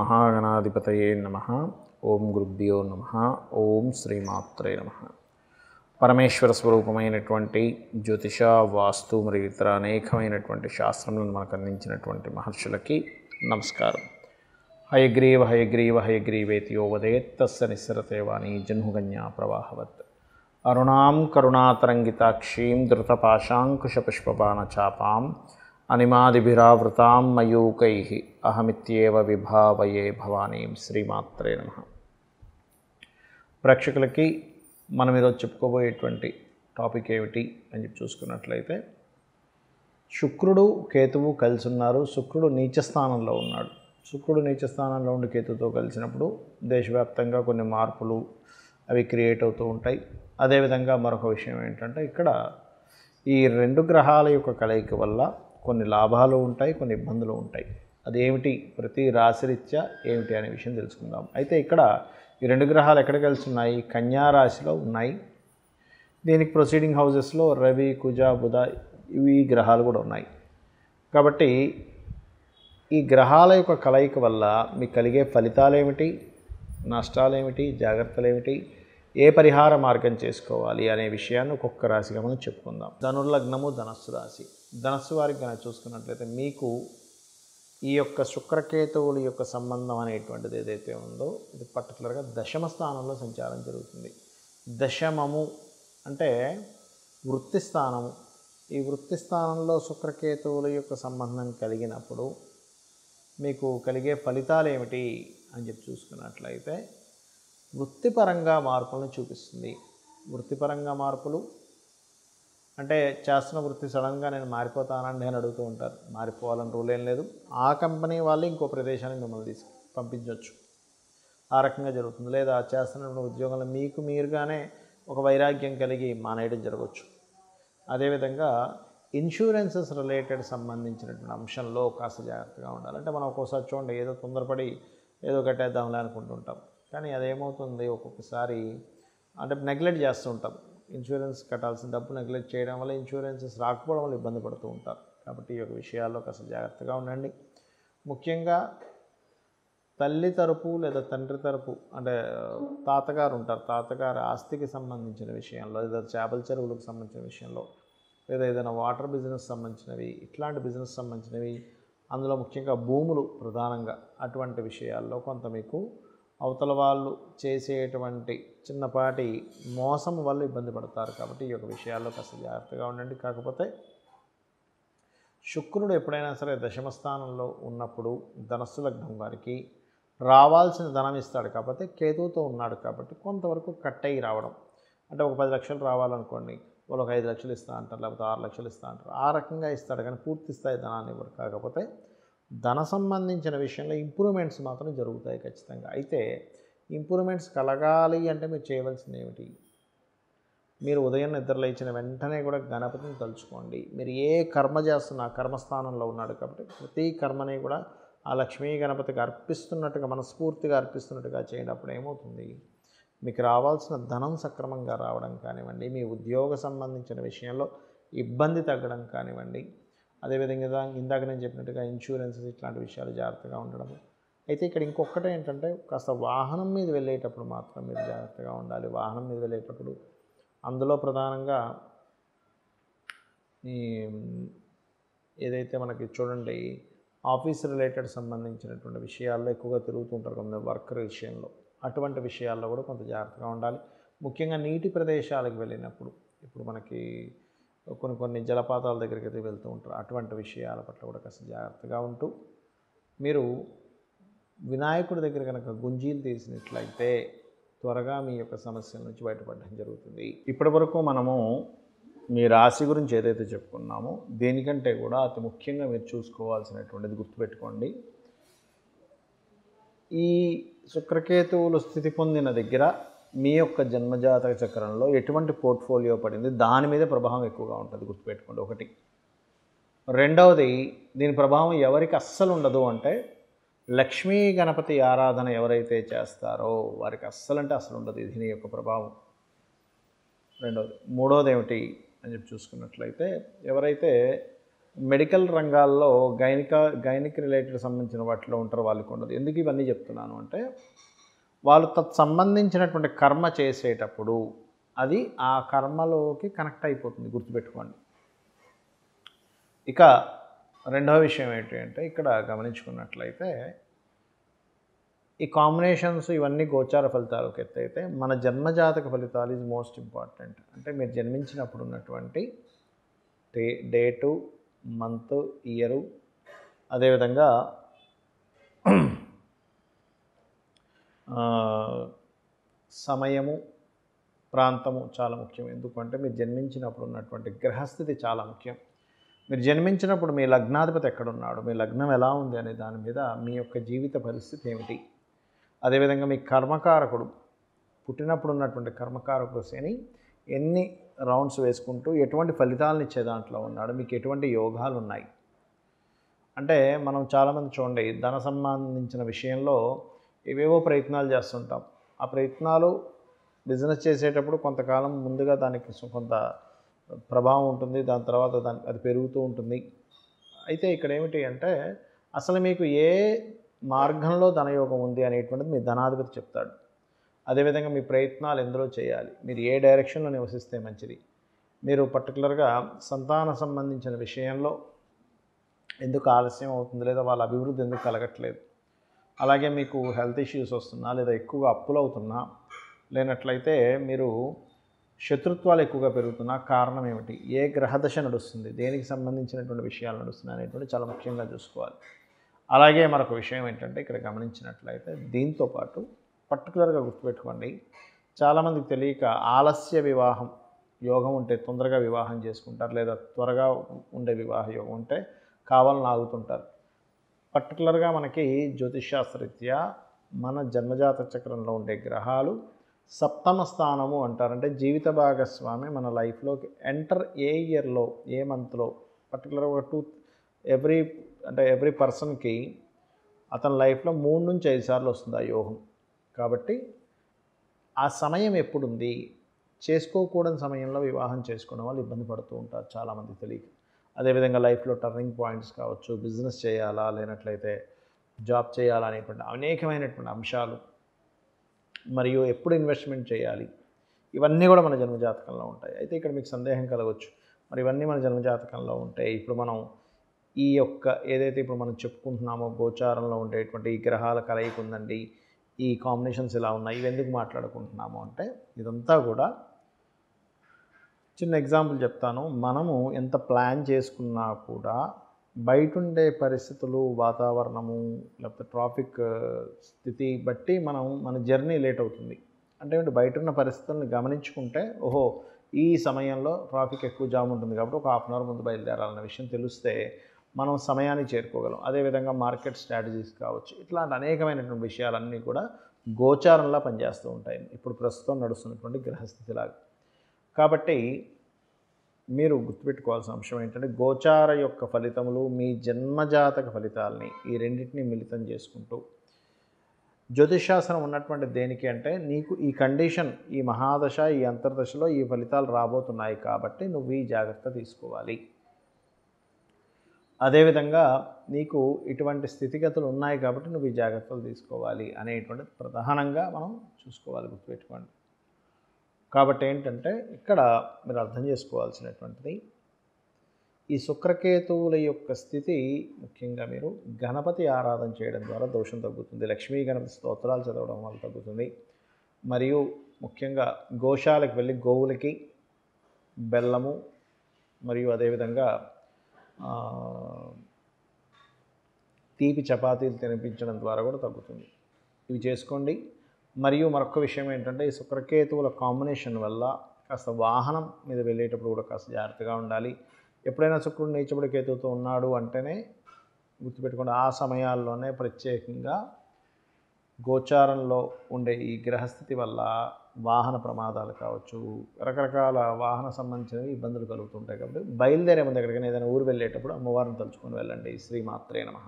మహాగణాధిపతయే నమ. ఓం గురుభ్యో నమ. ఓం శ్రీమాత్రే నమ. పరమేశ్వర స్వరూపమైనటువంటి జ్యోతిష వాస్తు మరియు ఇతర అనేకమైనటువంటి శాస్త్రములను మనకు అందించినటువంటి మహర్షులకి నమస్కారం. హయగ్రీవ హయగ్రీవ హయగ్రీవేతి యో నిస్సరతేవాణి నిస్సరతే జన్హుగన్యా ప్రవాహవత్. అరుణాం కరుణాతరంగితాక్షీం ధృతపాశాంకుశపుష్పబాణచాపాం అనిమాదిభిరావృతాం మయూకై అహమిత్యేవ విభావయే భవానీం శ్రీమాత్రే నమ ప్రేక్షకులకి మనం ఈరోజు చెప్పుకోబోయేటువంటి టాపిక్ ఏమిటి అని చెప్పి చూసుకున్నట్లయితే శుక్రుడు కేతువు కలిసి ఉన్నారు శుక్రుడు నీచస్థానంలో ఉన్నాడు. శుక్రుడు నీచస్థానంలో ఉండి కేతుతో కలిసినప్పుడు దేశవ్యాప్తంగా కొన్ని మార్పులు అవి క్రియేట్ అవుతూ ఉంటాయి. అదేవిధంగా మరొక విషయం ఏంటంటే ఇక్కడ ఈ రెండు గ్రహాల యొక్క కలయిక వల్ల కొన్ని లాభాలు ఉంటాయి కొన్ని ఇబ్బందులు ఉంటాయి. అదేమిటి? ప్రతి రాశిరీత్యా ఏమిటి అనే విషయం తెలుసుకుందాం. అయితే ఇక్కడ ఈ రెండు గ్రహాలు ఎక్కడ కలిసి ఉన్నాయి కన్యా రాశిలో ఉన్నాయి. దీనికి ప్రొసీడింగ్ హౌజెస్లో రవి కుజ బుధ ఇవి గ్రహాలు కూడా ఉన్నాయి. కాబట్టి ఈ గ్రహాల యొక్క కలయిక వల్ల మీకు కలిగే ఫలితాలు ఏమిటి నష్టాలు ఏమిటి జాగ్రత్తలు ఏమిటి ఏ పరిహార మార్గం చేసుకోవాలి అనే విషయాన్ని ఒక్కొక్క రాశిగా మనం చెప్పుకుందాం. ధనుర్లగ్నము ధనస్సు రాశి. ధనస్సు వారికి కనుక చూసుకున్నట్లయితే మీకు ఈ యొక్క శుక్రకేతువుల యొక్క సంబంధం అనేటువంటిది ఏదైతే ఉందో ఇది పర్టికులర్గా దశమ స్థానంలో సంచారం జరుగుతుంది. దశమము అంటే వృత్తి స్థానము. ఈ వృత్తి స్థానంలో శుక్రకేతువుల యొక్క సంబంధం కలిగినప్పుడు మీకు కలిగే ఫలితాలు ఏమిటి అని చెప్పి చూసుకున్నట్లయితే వృత్తిపరంగా మార్పులను చూపిస్తుంది. వృత్తిపరంగా మార్పులు అంటే చేస్తున్న వృత్తి సడన్గా నేను మారిపోతానండి అని అడుగుతూ ఉంటారు. మారిపోవాలని రూల్ ఏం లేదు. ఆ కంపెనీ వాళ్ళు ఇంకో ప్రదేశానికి మిమ్మల్ని తీసు పంపించవచ్చు ఆ రకంగా జరుగుతుంది. లేదా చేస్తున్న ఉద్యోగంలో మీకు మీరుగానే ఒక వైరాగ్యం కలిగి మానేయడం జరగవచ్చు. అదేవిధంగా ఇన్సూరెన్సెస్ రిలేటెడ్ సంబంధించినటువంటి అంశంలో కాస్త జాగ్రత్తగా ఉండాలి. అంటే మనం ఒక్కోసారి చూడండి ఏదో తొందరపడి ఏదో కట్టేద్దాంలే అనుకుంటుంటాం కానీ అదేమవుతుంది ఒక్కొక్కసారి అంటే నెగ్లెక్ట్ చేస్తూ ఉంటాం. ఇన్సూరెన్స్ కట్టాల్సిన డబ్బు నెగ్లెక్ట్ చేయడం వల్ల ఇన్సూరెన్సెస్ రాకపోవడం వల్ల ఇబ్బంది పడుతూ ఉంటారు. కాబట్టి ఈ యొక్క విషయాల్లో కాస్త జాగ్రత్తగా ఉండండి. ముఖ్యంగా తల్లి తరపు లేదా తండ్రి తరపు అంటే తాతగారు ఉంటారు. తాతగారు ఆస్తికి సంబంధించిన విషయంలో లేదా చేపల చెరువులకు సంబంధించిన విషయంలో లేదా ఏదైనా వాటర్ బిజినెస్ సంబంధించినవి ఇట్లాంటి బిజినెస్ సంబంధించినవి అందులో ముఖ్యంగా భూములు ప్రధానంగా అటువంటి విషయాల్లో కొంత మీకు అవతల వాళ్ళు చేసేటువంటి చిన్నపాటి మోసం వల్ల ఇబ్బంది పడతారు కాబట్టి ఈ యొక్క విషయాల్లో కాస్త జాగ్రత్తగా ఉండండి. కాకపోతే శుక్రుడు ఎప్పుడైనా సరే దశమ స్థానంలో ఉన్నప్పుడు ధనస్సు లగ్నం వారికి రావాల్సిన ధనం ఇస్తాడు. కాబట్టి కేతువుతో ఉన్నాడు కాబట్టి కొంతవరకు కట్ అయ్యి రావడం. అంటే ఒక పది లక్షలు రావాలనుకోండి వాళ్ళు ఒక ఐదు లక్షలు ఇస్తా అంటారు లేకపోతే ఆరు లక్షలు ఇస్తా అంటారు. ఆ రకంగా ఇస్తాడు. కానీ పూర్తి స్థాయి ధనాన్ని ఇవ్వరు కాకపోతే ధన సంబంధించిన విషయంలో ఇంప్రూవ్మెంట్స్ మాత్రం జరుగుతాయి ఖచ్చితంగా. అయితే ఇంప్రూవ్మెంట్స్ కలగాలి అంటే మీరు చేయవలసింది ఏమిటి? మీరు ఉదయం నిద్ర లేచిన వెంటనే కూడా గణపతిని తలుచుకోండి. మీరు ఏ కర్మ చేస్తున్న కర్మస్థానంలో ఉన్నాడు కాబట్టి ప్రతి కర్మని కూడా ఆ లక్ష్మీ గణపతికి అర్పిస్తున్నట్టుగా మనస్ఫూర్తిగా అర్పిస్తున్నట్టుగా చేయనప్పుడు ఏమవుతుంది? మీకు రావాల్సిన ధనం సక్రమంగా రావడం కానివ్వండి మీ ఉద్యోగ సంబంధించిన విషయంలో ఇబ్బంది తగ్గడం కానివ్వండి అదేవిధంగా ఇందాక నేను చెప్పినట్టుగా ఇన్సూరెన్సెస్ ఇట్లాంటి విషయాలు జాగ్రత్తగా ఉండడం అయితే ఇక్కడ ఇంకొకటి ఏంటంటే కాస్త వాహనం మీద వెళ్ళేటప్పుడు మాత్రం మీరు జాగ్రత్తగా ఉండాలి. వాహనం మీద వెళ్ళేటప్పుడు అందులో ప్రధానంగా ఈ ఏదైతే మనకి చూడండి ఆఫీస్ రిలేటెడ్ సంబంధించినటువంటి విషయాల్లో ఎక్కువగా తిరుగుతుంటారు కొంత వర్క్ విషయంలో. అటువంటి విషయాల్లో కూడా కొంత జాగ్రత్తగా ఉండాలి. ముఖ్యంగా నీటి ప్రదేశాలకు వెళ్ళినప్పుడు ఇప్పుడు మనకి కొన్ని కొన్ని జలపాతాల దగ్గరికి అయితే వెళ్తూ ఉంటారు. అటువంటి విషయాల పట్ల కూడా కాస్త జాగ్రత్తగా ఉంటూ మీరు వినాయకుడి దగ్గర కనుక గుంజీలు తీసినట్లయితే త్వరగా మీ యొక్క సమస్యల నుంచి బయటపడడం జరుగుతుంది. ఇప్పటి వరకు మనము మీ రాశి గురించి ఏదైతే చెప్పుకున్నామో దేనికంటే కూడా అతి ముఖ్యంగా మీరు చూసుకోవాల్సినటువంటిది గుర్తుపెట్టుకోండి. ఈ శుక్రకేతువులు స్థితి పొందిన దగ్గర మీ యొక్క జన్మజాతక చక్రంలో ఎటువంటి పోర్ట్ఫోలియో పడింది? దాని మీద ప్రభావం ఎక్కువగా ఉంటుంది గుర్తుపెట్టుకోండి. ఒకటి. రెండవది దీని ప్రభావం ఎవరికి అస్సలు ఉండదు అంటే లక్ష్మీ గణపతి ఆరాధన ఎవరైతే చేస్తారో వారికి అస్సలంటే అసలు ఉండదు దీని యొక్క ప్రభావం. రెండవది. మూడవది ఏమిటి అని చెప్పి చూసుకున్నట్లయితే ఎవరైతే మెడికల్ రంగాల్లో గైనిక గైనిక్ రిలేటెడ్ సంబంధించిన వాటిలో ఉంటారు వాళ్ళకి ఉండదు. ఎందుకు ఇవన్నీ చెప్తున్నాను అంటే వాళ్ళు తత్ సంబంధించినటువంటి కర్మ చేసేటప్పుడు అది ఆ కర్మలోకి కనెక్ట్ అయిపోతుంది గుర్తుపెట్టుకోండి. ఇక రెండవ విషయం ఏంటి అంటే ఇక్కడ గమనించుకున్నట్లయితే ఈ కాంబినేషన్స్ ఇవన్నీ గోచార ఫలితాలకు ఎత్తైతే మన జన్మజాతక ఫలితాలు ఈజ్ మోస్ట్ ఇంపార్టెంట్ అంటే మీరు జన్మించినప్పుడు ఉన్నటువంటి డే డేటు మంత్ ఇయరు అదేవిధంగా సమయము ప్రాంతము చాలా ముఖ్యం. ఎందుకంటే మీరు జన్మించినప్పుడు ఉన్నటువంటి గ్రహస్థితి చాలా ముఖ్యం. మీరు జన్మించినప్పుడు మీ లగ్నాధిపతి ఎక్కడున్నాడు? మీ లగ్నం ఎలా ఉంది అనే దాని మీద మీ యొక్క జీవిత పరిస్థితి ఏమిటి? అదేవిధంగా మీ కర్మకారకుడు పుట్టినప్పుడు ఉన్నటువంటి కర్మకారకుడు శని ఎన్ని రౌండ్స్ వేసుకుంటూ ఎటువంటి ఫలితాలను ఇచ్చే దాంట్లో ఉన్నాడు? మీకు ఎటువంటి యోగాలు ఉన్నాయి? అంటే మనం చాలామంది చూడండి ధన సంబంధించిన విషయంలో ఇవేవో ప్రయత్నాలు చేస్తుంటాం. ఆ ప్రయత్నాలు బిజినెస్ చేసేటప్పుడు కొంతకాలం ముందుగా దానికి కొంత ప్రభావం ఉంటుంది. దాని తర్వాత దాని అది పెరుగుతూ ఉంటుంది. అయితే ఇక్కడ ఏమిటి అంటే అసలు మీకు ఏ మార్గంలో ధనయోగం ఉంది అనేటువంటిది మీ ధనాధిపతి చెప్తాడు. అదేవిధంగా మీ ప్రయత్నాలు ఎందులో చేయాలి? మీరు ఏ డైరెక్షన్లో నివసిస్తే మంచిది? మీరు పర్టికులర్గా సంతాన సంబంధించిన విషయంలో ఎందుకు ఆలస్యం అవుతుంది లేదా వాళ్ళ అభివృద్ధి ఎందుకు కలగట్లేదు? అలాగే మీకు హెల్త్ ఇష్యూస్ వస్తున్నా లేదా ఎక్కువగా అప్పులు అవుతున్నా లేనట్లయితే మీరు శత్రుత్వాలు ఎక్కువగా పెరుగుతున్నా కారణం ఏమిటి? ఏ గ్రహదశ నడుస్తుంది? దేనికి సంబంధించినటువంటి విషయాలు నడుస్తున్నాయి అనేటువంటి చాలా ముఖ్యంగా చూసుకోవాలి. అలాగే మరొక విషయం ఏంటంటే ఇక్కడ గమనించినట్లయితే దీంతో పాటు పర్టికులర్గా గుర్తుపెట్టుకోండి చాలామందికి తెలియక ఆలస్య వివాహం యోగం ఉంటే తొందరగా వివాహం చేసుకుంటారు లేదా త్వరగా ఉండే వివాహ యోగం ఉంటే కావాలని ఆగుతుంటారు. పర్టికులర్గా మనకి జ్యోతిష్శాస్త్రరీత్యా మన జన్మజాత చక్రంలో ఉండే గ్రహాలు సప్తమ స్థానము అంటారంటే జీవిత భాగస్వామి మన లైఫ్లోకి ఎంటర్ ఏ ఇయర్లో ఏ మంత్లో పర్టికులర్గా ఒక టూ ఎవ్రీ అంటే ఎవ్రీ పర్సన్కి అతని లైఫ్లో మూడు నుంచి ఐదు సార్లు వస్తుంది ఆ యోగం. కాబట్టి ఆ సమయం ఎప్పుడుంది? చేసుకోకూడని సమయంలో వివాహం చేసుకునే వాళ్ళు ఇబ్బంది పడుతూ ఉంటారు చాలామంది తెలియక. అదేవిధంగా లైఫ్లో టర్నింగ్ పాయింట్స్ కావచ్చు బిజినెస్ చేయాలా లేనట్లయితే జాబ్ చేయాలా అనేటువంటి అనేకమైనటువంటి అంశాలు మరియు ఎప్పుడు ఇన్వెస్ట్మెంట్ చేయాలి ఇవన్నీ కూడా మన జన్మజాతకంలో ఉంటాయి. అయితే ఇక్కడ మీకు సందేహం కలగవచ్చు మరి ఇవన్నీ మన జన్మజాతకంలో ఉంటాయి. ఇప్పుడు మనం ఈ యొక్క ఏదైతే ఇప్పుడు మనం చెప్పుకుంటున్నామో గోచారంలో ఉండేటువంటి ఈ గ్రహాల కలయిక ఉందండి ఈ కాంబినేషన్స్ ఇలా ఉన్నాయి ఇవి ఎందుకు మాట్లాడుకుంటున్నాము అంటే ఇదంతా కూడా చిన్న ఎగ్జాంపుల్ చెప్తాను. మనము ఎంత ప్లాన్ చేసుకున్నా కూడా బయట ఉండే పరిస్థితులు వాతావరణము లేకపోతే ట్రాఫిక్ స్థితి బట్టి మనం మన జర్నీ లేట్ అవుతుంది. అంటే ఏంటి? బయట ఉన్న పరిస్థితులను గమనించుకుంటే ఓహో ఈ సమయంలో ట్రాఫిక్ ఎక్కువ జామ్ ఉంటుంది కాబట్టి ఒక హాఫ్ అన్ అవర్ ముందు బయలుదేరాలన్న విషయం తెలిస్తే మనం సమయాన్ని చేరుకోగలం. అదేవిధంగా మార్కెట్ స్ట్రాటజీస్ కావచ్చు ఇట్లాంటి అనేకమైనటువంటి విషయాలన్నీ కూడా గోచారంలా పనిచేస్తూ ఉంటాయి. ఇప్పుడు ప్రస్తుతం నడుస్తున్నటువంటి గ్రహస్థితిలాగా. కాబట్టి మీరు గుర్తుపెట్టుకోవాల్సిన అంశం ఏంటంటే గోచార యొక్క ఫలితములు మీ జన్మజాతక ఫలితాలని ఈ రెండింటిని మిళితం చేసుకుంటూ జ్యోతిషాస్త్రం ఉన్నటువంటి దేనికి అంటే నీకు ఈ కండిషన్ ఈ మహాదశ ఈ అంతర్దశలో ఈ ఫలితాలు రాబోతున్నాయి కాబట్టి నువ్వు ఈ జాగ్రత్త తీసుకోవాలి. అదేవిధంగా నీకు ఇటువంటి స్థితిగతులు ఉన్నాయి కాబట్టి నువ్వు ఈ జాగ్రత్తలు తీసుకోవాలి అనేటువంటి ప్రధానంగా మనం చూసుకోవాలి గుర్తుపెట్టుకోండి. కాబట్టి ఏంటంటే ఇక్కడ మీరు అర్థం చేసుకోవాల్సినటువంటిది ఈ శుక్రకేతువుల యొక్క స్థితి ముఖ్యంగా మీరు గణపతి ఆరాధన చేయడం ద్వారా దోషం తగ్గుతుంది. లక్ష్మీ గణపతి స్తోత్రాలు చదవడం వల్ల తగ్గుతుంది. మరియు ముఖ్యంగా గోశాలకు వెళ్ళి గోవులకి బెల్లము మరియు అదేవిధంగా తీపి చపాతీలు తినిపించడం ద్వారా కూడా తగ్గుతుంది. ఇవి చేసుకోండి. మరియు మరొక విషయం ఏంటంటే ఈ శుక్రకేతువుల కాంబినేషన్ వల్ల కాస్త వాహనం మీద వెళ్ళేటప్పుడు కూడా కాస్త జాగ్రత్తగా ఉండాలి. ఎప్పుడైనా శుక్రుడు నీచబడి కేతువుతో ఉన్నాడు అంటేనే గుర్తుపెట్టుకోండి ఆ సమయాల్లోనే ప్రత్యేకంగా గోచారంలో ఉండే ఈ గ్రహస్థితి వల్ల వాహన ప్రమాదాలు కావచ్చు రకరకాల వాహన సంబంధించినవి ఇబ్బందులు కలుగుతుంటాయి. కాబట్టి బయలుదేరే ముందు ఎక్కడికైనా ఏదైనా ఊరు వెళ్ళేటప్పుడు అమ్మవారిని తలుచుకొని వెళ్ళండి. శ్రీమాత్రే నమ.